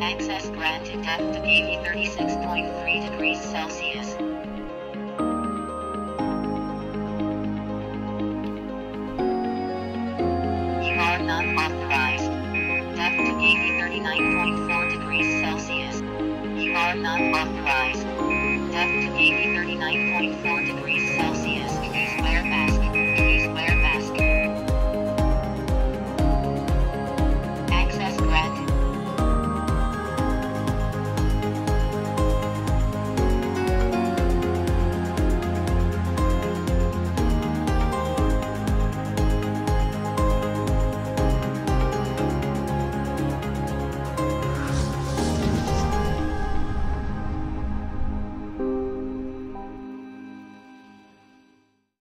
Access granted at the PV 36.3 degrees Celsius. You are not authorized. Depth to PV 39.4 degrees Celsius. You are not authorized. Depth to PV 39.4